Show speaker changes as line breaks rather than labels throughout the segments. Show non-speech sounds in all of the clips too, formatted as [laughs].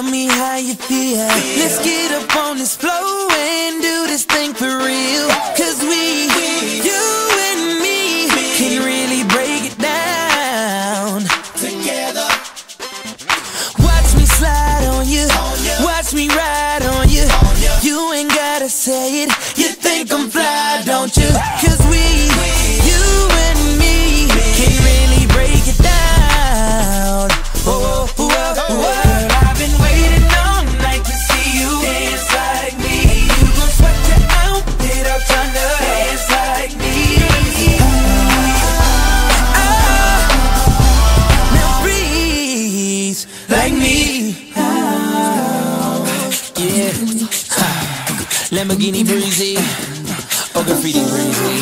tell me how you feel. Let's get up on this floor and do this thing for real. Cause [sighs] Lamborghini breezy. Oh, graffiti breezy.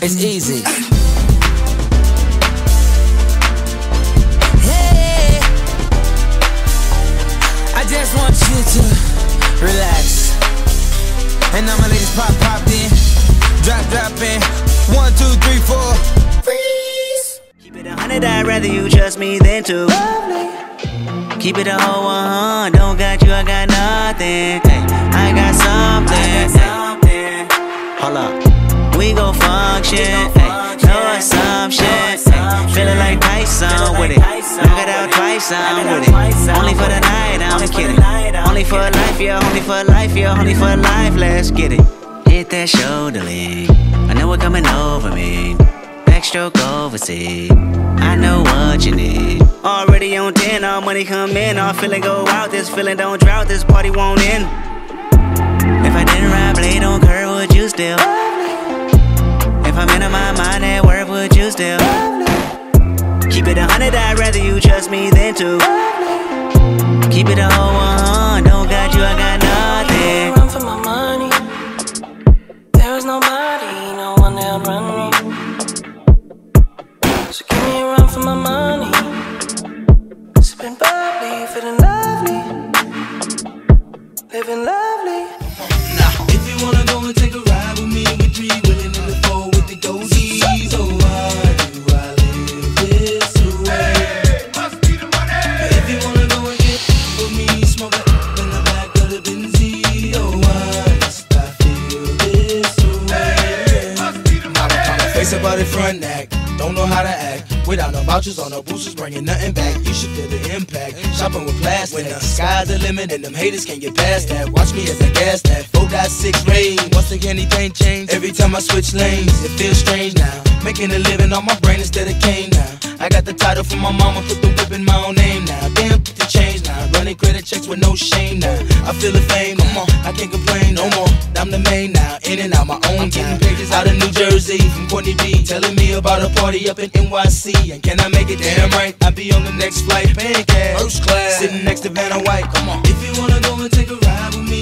[laughs] it's easy. Hey, I just want you to relax. And now my ladies pop, pop in. Drop, drop in. One, two, three, four. Freeze.
Keep it a hundred, I'd rather you trust me than to. Keep it a whole one, don't got you, I got nothing. Hey, I got something. Hold up, we gon' function. Hey, no assumption. Hey, feeling like Tyson with it. Knock it out twice, I'm with it. Only for the night, I'm kidding. Only for life, yeah, only for life, yeah, only for life. Let's get it. Hit that shoulder lean. I know what coming over me. Backstroke overseas. I know what you need. Already on 10, all money come in. All feeling go out. This feeling don't drought. This party won't end. If I didn't ride blade on curve, would you still? If I'm in my mind at work, would you still? Keep it a hundred, I'd rather you trust me than to. Keep it a whole one, oh don't got you, I got nothing.
Vouchers on no boosters, bringing nothing back. You should feel the impact. Shopping with plastic. When the sky's the limit and them haters can't get past that. Watch me as I gas that. 4.6 range. Once again, anything change. Every time I switch lanes, it feels strange now. Making a living on my brain instead of cane now. I got the title from my mama, put the whip in my own name now. Damn, put the change now. Running credit checks with no shame now. I feel the fame, come on, I can't complain no more. I'm the main now, my own time. Pages out of New Jersey from Courtney B, telling me about a party up in NYC. And can I make it damn right? I'll be on the next flight, paying cash, first class, sitting next to Vanna White. Come on, if you wanna go and take a ride with me,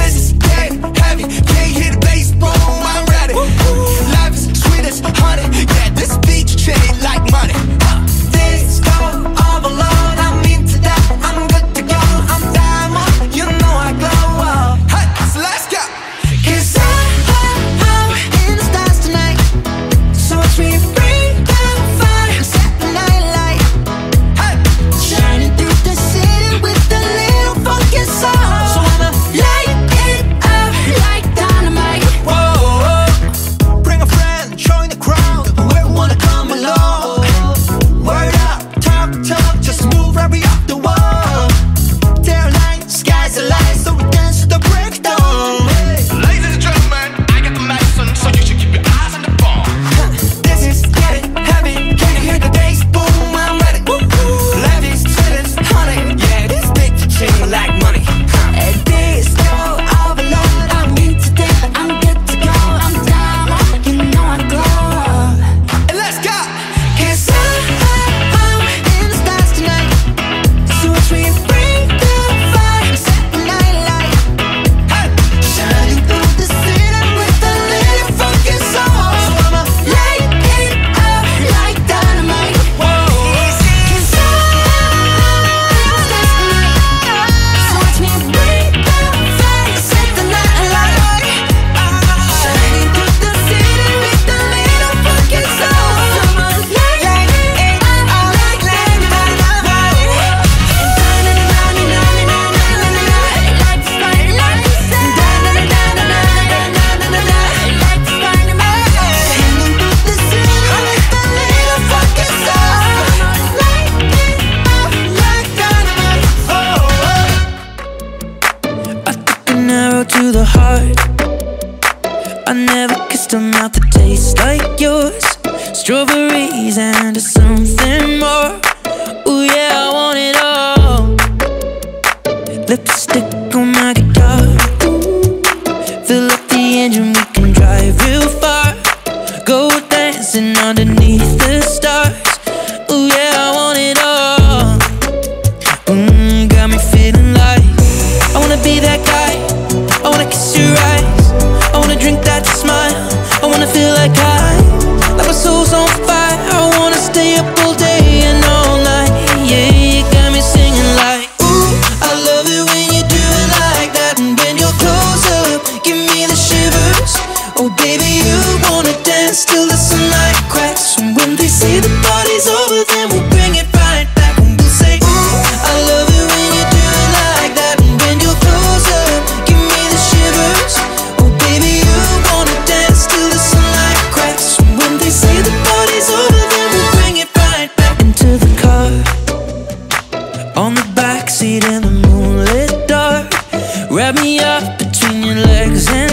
the
heart. I never kissed a mouth that tastes like yours. Strawberries and something more. Ooh yeah. me up between your legs and